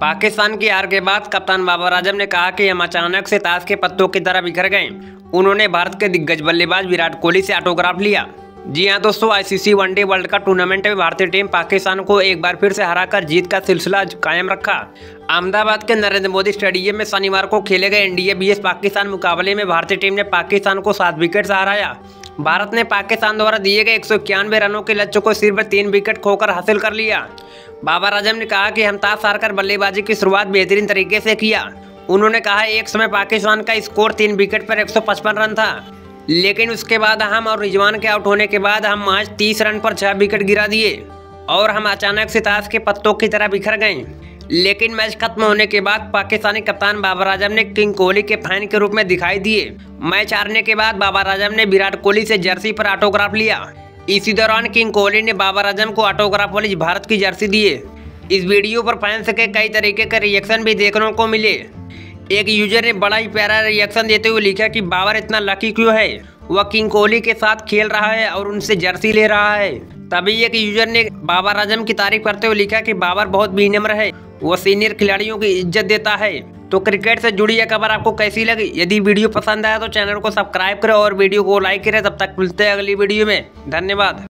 पाकिस्तान की हार के बाद कप्तान बाबर आज़म ने कहा कि हम अचानक से ताश के पत्तों की तरह बिखर गए। उन्होंने भारत के दिग्गज बल्लेबाज विराट कोहली से ऑटोग्राफ लिया। जी हाँ दोस्तों ICC one day world cup tournament में भारतीय टीम पाकिस्तान को एक बार फिर से हराकर जीत का सिलसिला कायम रखा। अहमदाबाद के नरेंद्र मोदी स्टेडियम में शनिवार को खेले गए इंडिया बीएस पाकिस्तान मुकाबले में भारतीय टीम ने पाकिस्तान को सात विकेट से हराया। भारत ने पाकिस्तान द्वारा दिए गए एक सौ इक्यानवे रनों के लक्ष्य को सिर्फ़ तीन विकेट खोकर हासिल कर लिया। बाबर आज़म ने कहा कि हम ताश हारकर बल्लेबाजी की शुरुआत बेहतरीन तरीके से किया। उन्होंने कहा, एक समय पाकिस्तान का स्कोर तीन विकेट पर 155 रन था। लेकिन उसके बाद हम और रिजवान के आउट होने के बाद हम आज तीस रन पर छह विकेट गिरा दिए और हम अचानक से ताश के पत्तों की तरह बिखर गए। लेकिन मैच खत्म होने के बाद पाकिस्तानी कप्तान बाबर आज़म ने किंग कोहली के फ़ैन के रूप में दिखाई दिए। मैच हारने के बाद बाबर आज़म ने विराट कोहली से जर्सी पर ऑटोग्राफ लिया। इसी दौरान किंग कोहली ने बाबर आज़म को ऑटोग्राफ वाली भारत की जर्सी दिए। इस वीडियो पर फैंस के कई तरीके के रिएक्शन भी देखने को मिले। एक यूज़र ने बड़ा ही प्यारा रिएक्शन देते हुए लिखा कि बाबर इतना लकी क्यों है? वह किंग कोहली के साथ खेल रहा है और उनसे जर्सी ले रहा है। तभी एक यूज़र ने बाबर आज़म की तारीफ़ करते हुए लिखा कि बाबर बहुत विनम्र है वह सीनियर खिलाड़ियों की इज़्ज़त देता है। तो क्रिकेट से जुड़ी यह खबर आपको कैसी लगी? यदि वीडियो पसंद आया तो चैनल को सब्सक्राइब करें और वीडियो को लाइक करें। तब तक मिलते हैं अगली वीडियो में। धन्यवाद।